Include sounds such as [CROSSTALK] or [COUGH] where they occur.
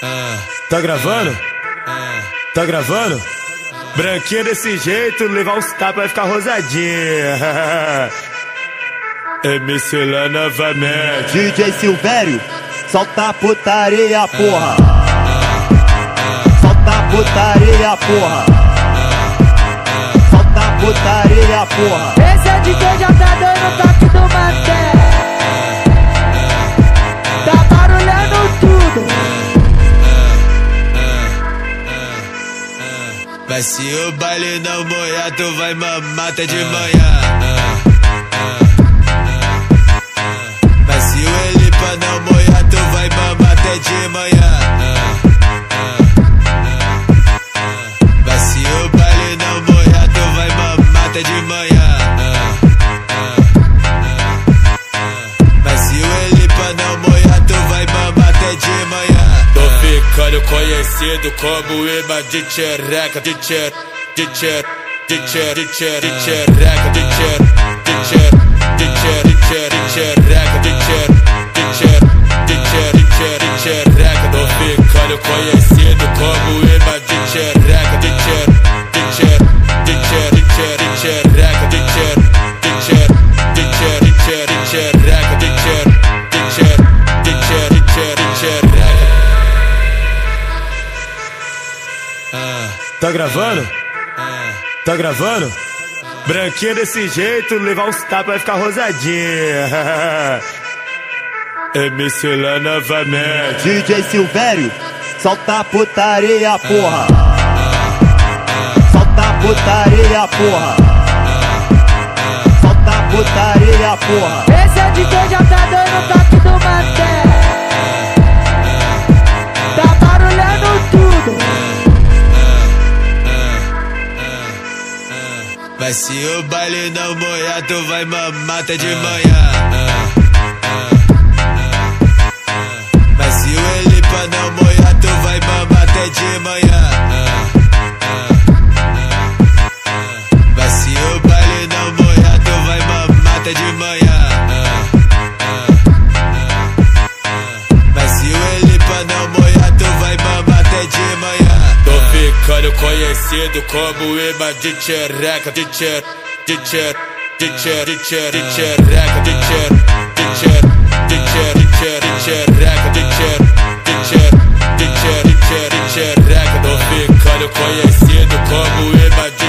Tá gravando? Tá gravando? Branquinha desse jeito, levar uns tapas vai ficar rosadinha. [LAUGHS] MC lá novamente. DJ Silvério, solta a putaria, porra. Solta a putaria, porra. Solta a putaria, porra. Esse é de quem Mas se o baile não molhar, tu vai mamar até de manhã. Mas se o Elipa não molhar, tu vai mamar até de manhã. Mas se o baile não molhar, tu vai mamar até de manhã. Ficando conhecido como imã de tchereca, de tcher, de tcher, de tcher, de tcher, de tchereca, de tcher, de tcher, de tcher, de tcher, de tchereca, de tcher, de tcher, de tcher, de tcher, de tchereca. Tô ficando conhecido como imã de tchereca, de tcher, de tcher, de tcher, de tcher, de de tcher, Tá gravando? Tá gravando? Branquinha desse jeito, levar uns tapas vai ficar rosadinha. [LAUGHS] MC lá novamente. DJ Silvério, solta a putaria, porra. Solta a putaria, porra. Solta a putaria, porra. Esse é de quem já tá dando toque se o baile não molhar, tu vai mamar até de manhã. Velho conhecido como imã de tchereca, de tcher, de tcher, de tcher, de tcher, de tchereca, de tcher, de tcher, de tcher, de tcher, de tchereca, de tcher, de tcher, de tcher, de tcher, de tchereca. Tô de conhecido como imã de